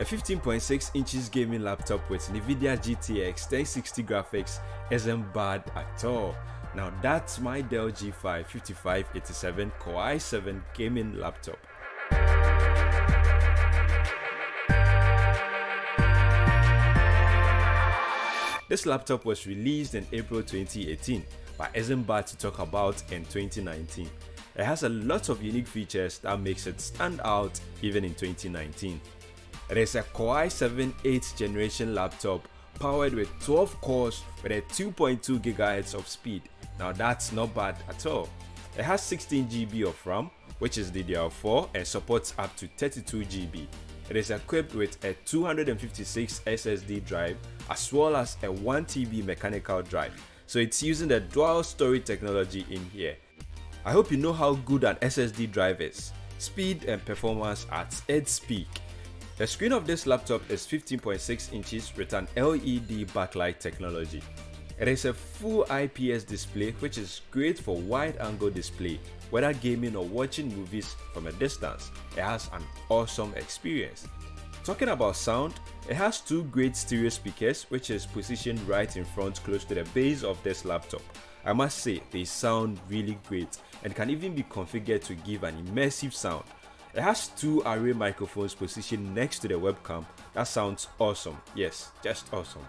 a 15.6 inches gaming laptop with NVIDIA GTX 1060 graphics isn't bad at all. Now that's my Dell G5 5587 Core i7 gaming laptop. This laptop was released in April 2018, but isn't bad to talk about in 2019. It has a lot of unique features that makes it stand out even in 2019. It is a Core i7 8th generation laptop powered with 12 cores with a 2.2 GHz of speed. Now that's not bad at all. It has 16 GB of RAM, which is DDR4 and supports up to 32 GB. It is equipped with a 256 SSD drive as well as a 1 TB mechanical drive. So it's using the dual storage technology in here. I hope you know how good an SSD drive is. Speed and performance at its peak. The screen of this laptop is 15.6 inches with an LED backlight technology. It is a full IPS display which is great for wide angle display whether gaming or watching movies from a distance, it has an awesome experience. Talking about sound, it has two great stereo speakers which is positioned right in front close to the base of this laptop. I must say they sound really great and can even be configured to give an immersive sound. It has two array microphones positioned next to the webcam that sounds awesome, yes, just awesome.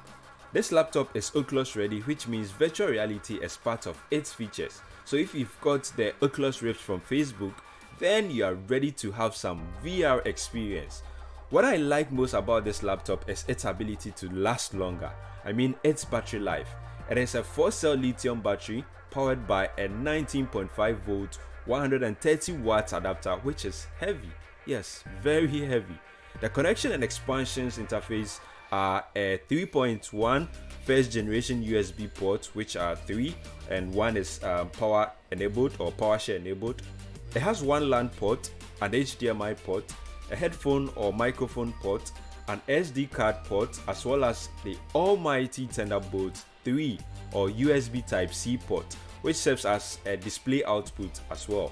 This laptop is Oculus ready which means virtual reality is part of its features so if you've got the Oculus Rift from Facebook, then you are ready to have some VR experience. What I like most about this laptop is its ability to last longer. I mean its battery life. It is a 4 cell lithium battery powered by a 19.5 volt 130 watts adapter which is heavy. Yes, very heavy. The connection and expansions interface are a 3.1 first generation USB ports, which are three, and one is um, power enabled or PowerShare enabled. It has one LAN port, an HDMI port, a headphone or microphone port, an SD card port, as well as the almighty Thunderbolt 3 or USB Type C port, which serves as a display output as well.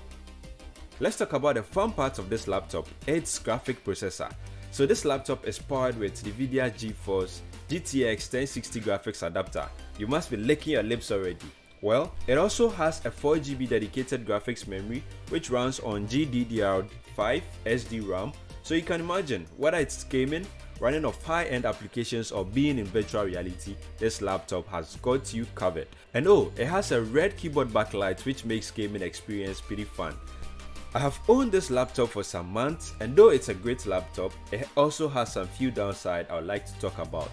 Let's talk about the fun part of this laptop, its graphic processor. So this laptop is powered with the NVIDIA GeForce GTX 1060 graphics adapter. You must be licking your lips already. Well, it also has a 4GB dedicated graphics memory which runs on GDDR5 SD RAM. So you can imagine whether it's gaming, running of high-end applications or being in virtual reality, this laptop has got you covered. And oh, it has a red keyboard backlight which makes gaming experience pretty fun. I have owned this laptop for some months and though it's a great laptop, it also has some few downside I would like to talk about.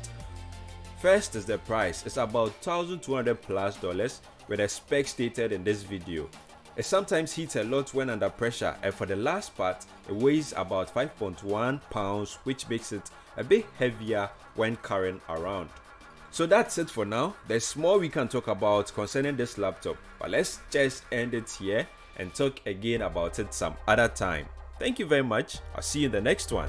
First is the price, it's about 1200 plus dollars with the specs stated in this video. It sometimes hits a lot when under pressure and for the last part it weighs about 5.1 pounds which makes it a bit heavier when carrying around. So that's it for now, there's more we can talk about concerning this laptop but let's just end it here and talk again about it some other time. Thank you very much. I'll see you in the next one.